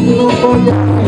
no voy a